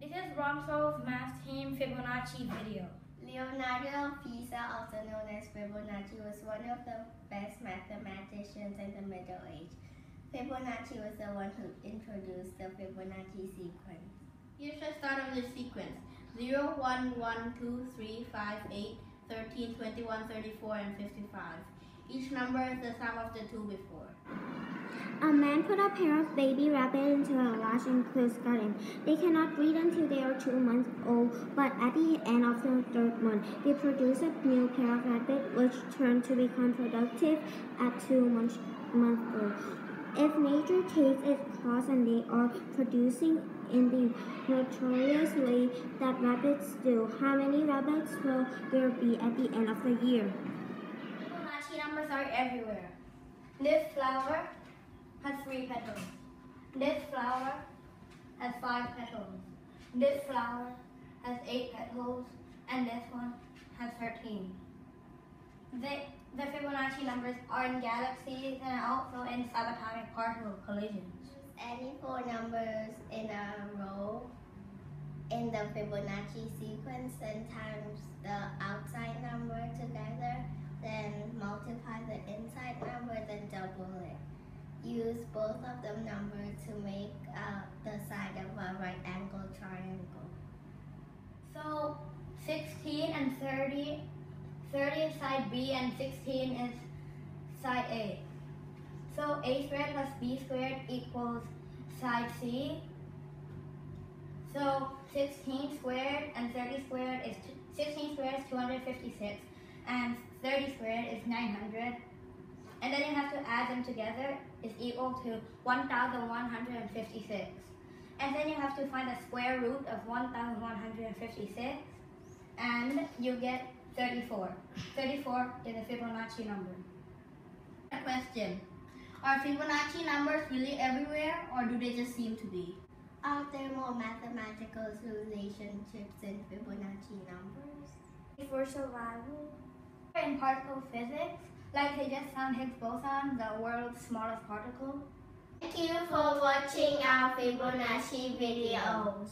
This is Bromsgrove's Math Team Fibonacci video. Leonardo Pisa, also known as Fibonacci, was one of the best mathematicians in the Middle Age. Fibonacci was the one who introduced the Fibonacci sequence. Here's the start of the sequence. 0, 1, 1, 2, 3, 5, 8, 13, 21, 34, and 55. Each number is the sum of the two before. A man put a pair of baby rabbits into a large enclosed garden. They cannot breed until they are two months old, but at the end of the third month, they produce a new pair of rabbits, which turn to become productive at two months month old. If nature takes its course and they are producing in the notorious way that rabbits do, how many rabbits will there be at the end of the year? Fibonacci numbers are everywhere. This flower has three petals. This flower has five petals. This flower has eight petals, and this one has 13. The, the Fibonacci numbers are in galaxies and also in subatomic particle collisions. Any four numbers in a row in the Fibonacci sequence and times the outside number together, then multiply the both of the numbers to make uh, the side of a right angle triangle. So 16 and 30, 30 is side B and 16 is side A. So A squared plus B squared equals side C. So 16 squared and 30 squared is, 16 squared is 256 and 30 squared is 900. And then you have to add them together is equal to 1156. And then you have to find the square root of 1156 and you get 34. 34 is a Fibonacci number. A question. Are Fibonacci numbers really everywhere or do they just seem to be? Are there more mathematical relationships in Fibonacci numbers? For survival, in particle physics, like they just found Higgs boson, the world's smallest particle. Thank you for watching our Fibonacci videos.